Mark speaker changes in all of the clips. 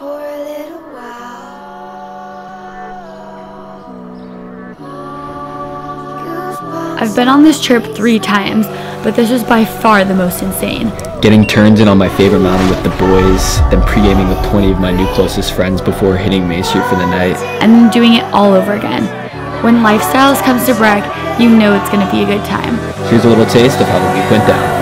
Speaker 1: for a little while.
Speaker 2: I've been on this trip three times, but this was by far the most insane.
Speaker 3: Getting turns in on my favorite mountain with the boys, then pre-gaming with 20 of my new closest friends before hitting Main Street for the night.
Speaker 2: and then doing it all over again. When Lifestylez comes to Breck, you know it's gonna be a good time.
Speaker 3: Here's a little taste of how the week went down.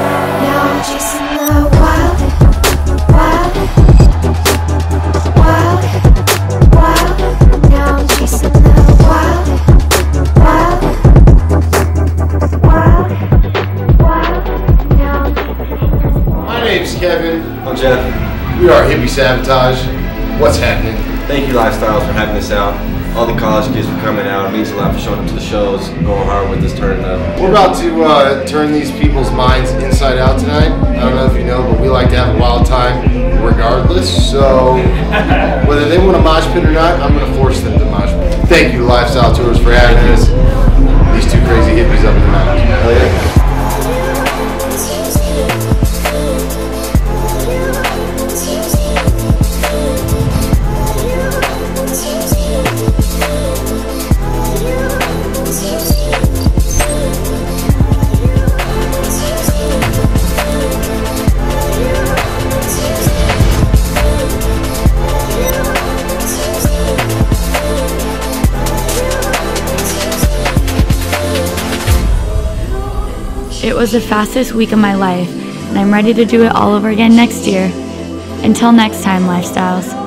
Speaker 4: Kevin.
Speaker 5: I'm Jeff.
Speaker 4: We are Hippie Sabotage. What's happening?
Speaker 5: Thank you, Lifestylez, for having us out. All the college kids for coming out. It means a lot for showing up to the shows, going hard with this turning up.
Speaker 4: We're about to uh, turn these people's minds inside out tonight. I don't know if you know, but we like to have a wild time regardless. So whether they want to mosh pit or not, I'm going to force them
Speaker 2: It was the fastest week of my life, and I'm ready to do it all over again next year. Until next time, Lifestylez.